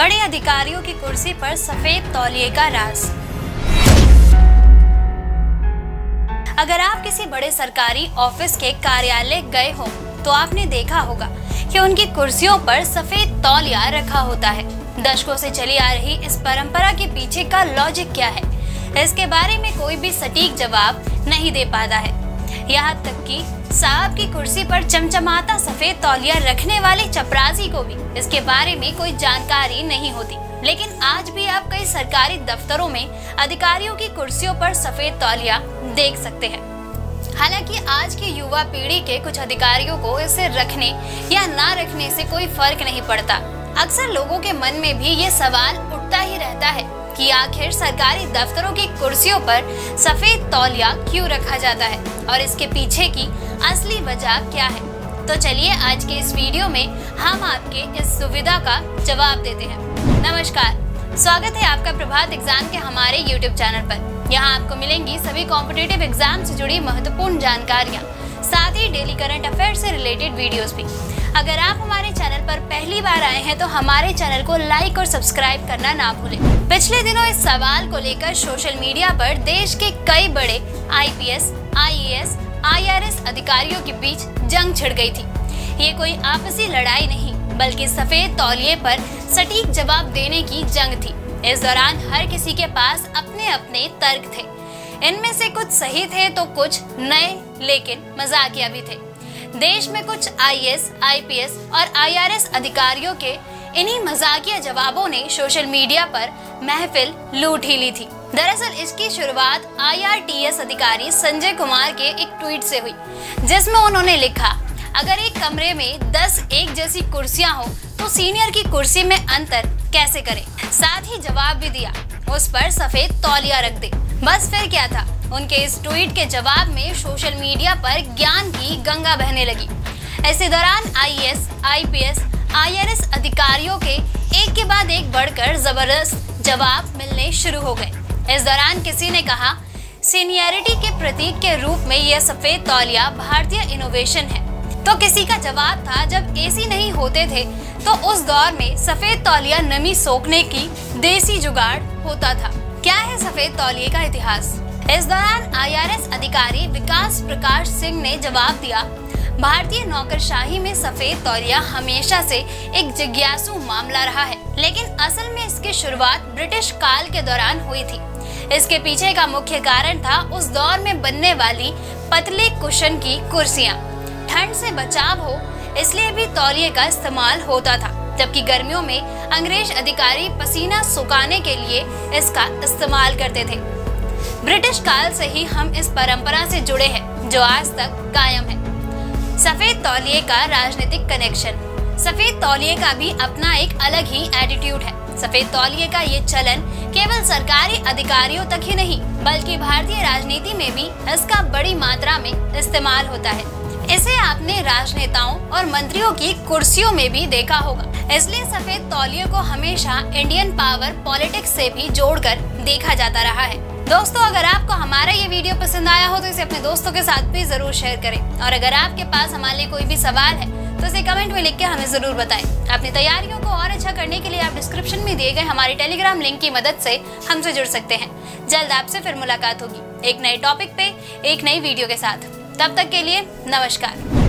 बड़े अधिकारियों की कुर्सी पर सफ़ेद तौलिए का राज। अगर आप किसी बड़े सरकारी ऑफ़िस के कार्यालय गए हो तो आपने देखा होगा कि उनकी कुर्सियों पर सफ़ेद तौलिया रखा होता है। दशकों से चली आ रही इस परंपरा के पीछे का लॉजिक क्या है? इसके बारे में कोई भी सटीक जवाब नहीं दे पाता है। यहाँ तक कि साहब की कुर्सी पर चमचमाता सफ़ेद तौलिया रखने वाले चपरासी को भी इसके बारे में कोई जानकारी नहीं होती। लेकिन आज भी आप कई सरकारी दफ्तरों में अधिकारियों की कुर्सियों पर सफ़ेद तौलिया देख सकते हैं। हालाँकि आज की युवा पीढ़ी के कुछ अधिकारियों को इसे रखने या ना रखने से कोई फ़र्क नहीं पड़ता। अक्सर लोगों के मन में भी ये सवाल उठता ही रहता है कि आखिर सरकारी दफ्तरों की कुर्सियों पर सफ़ेद तौलिया क्यों रखा जाता है और इसके पीछे की असली वजह क्या है? तो चलिए आज के इस वीडियो में हम आपके इस सुविधा का जवाब देते हैं। नमस्कार स्वागत है आपका प्रभात एग्ज़ाम के हमारे यूट्यूब चैनल पर। यहाँ आपको मिलेंगी सभी कॉम्पिटेटिव एग्ज़ाम से जुड़ी महत्वपूर्ण जानकारियाँ साथ ही डेली करंट अफेयर से रिलेटेड वीडियोस भी। अगर आप हमारे चैनल पर पहली बार आए हैं तो हमारे चैनल को लाइक और सब्सक्राइब करना ना भूलें। पिछले दिनों इस सवाल को लेकर सोशल मीडिया पर देश के कई बड़े आईपीएस, आईएएस, आईआरएस अधिकारियों के बीच जंग छिड़ गई थी। ये कोई आपसी लड़ाई नहीं बल्कि सफ़ेद तौलिए पर सटीक जवाब देने की जंग थी। इस दौरान हर किसी के पास अपने अपने तर्क थे। इनमें से कुछ सही थे तो कुछ नए लेकिन मजाकिया भी थे। देश में कुछ आईएएस, आईपीएस और आईआरएस अधिकारियों के इन्हीं मजाकिया जवाबों ने सोशल मीडिया पर महफिल लूट ही ली थी। दरअसल इसकी शुरुआत आईआरटीएस अधिकारी संजय कुमार के एक ट्वीट से हुई जिसमें उन्होंने लिखा अगर एक कमरे में 10 एक जैसी कुर्सियाँ हो तो सीनियर की कुर्सी में अंतर कैसे करें? साथ ही जवाब भी दिया उस पर सफ़ेद तौलिया रख दे। बस फिर क्या था उनके इस ट्वीट के जवाब में सोशल मीडिया पर ज्ञान की गंगा बहने लगी। ऐसे दौरान आईएएस, आईपीएस, आईआरएस अधिकारियों के एक के बाद एक बढ़कर ज़बरदस्त जवाब मिलने शुरू हो गए। इस दौरान किसी ने कहा, सीनियरिटी के प्रतीक के रूप में यह सफ़ेद तौलिया भारतीय इनोवेशन है। तो किसी का जवाब था, जब एसी नहीं होते थे तो उस दौर में सफ़ेद तौलिया नमी सोखने की देसी जुगाड़ होता था। क्या है सफ़ेद तौलिए का इतिहास? इस दौरान आईआरएस अधिकारी विकास प्रकाश सिंह ने जवाब दिया, भारतीय नौकरशाही में सफ़ेद तौलिया हमेशा से एक जिज्ञासु मामला रहा है, लेकिन असल में इसकी शुरुआत ब्रिटिश काल के दौरान हुई थी। इसके पीछे का मुख्य कारण था उस दौर में बनने वाली पतले कुशन की कुर्सियाँ। ठंड से बचाव हो, इसलिए भी तौलिए का इस्तेमाल होता था, जबकि गर्मियों में अंग्रेज़ अधिकारी पसीना सुखाने के लिए इसका इस्तेमाल करते थे। ब्रिटिश काल से ही हम इस परंपरा से जुड़े हैं, जो आज तक कायम है। सफ़ेद तौलिए का राजनीतिक कनेक्शन सफ़ेद तौलिए का भी अपना एक अलग ही एटीट्यूड है। सफ़ेद तौलिए का ये चलन केवल सरकारी अधिकारियों तक ही नहीं, बल्कि भारतीय राजनीति में भी इसका बड़ी मात्रा में इस्तेमाल होता है। इसे आपने राजनेताओं और मंत्रियों की कुर्सियों में भी देखा होगा। इसलिए सफ़ेद तौलिए को हमेशा इंडियन पावर पॉलिटिक्स से भी जोड़कर देखा जाता रहा है। दोस्तों, अगर आपको हमारा ये वीडियो पसंद आया हो तो इसे अपने दोस्तों के साथ भी ज़रूर शेयर करें। और अगर आपके पास हमारे कोई भी सवाल है तो इसे कमेंट में लिख के हमें ज़रूर बताएँ। अपनी तैयारियों को और अच्छा करने के लिए आप डिस्क्रिप्शन में दिए गए हमारे टेलीग्राम लिंक की मदद से हमसे जुड़ सकते हैं। जल्द आपसे फिर मुलाकात होगी एक नए टॉपिक पे, एक नई वीडियो के साथ। तब तक के लिए नमस्कार।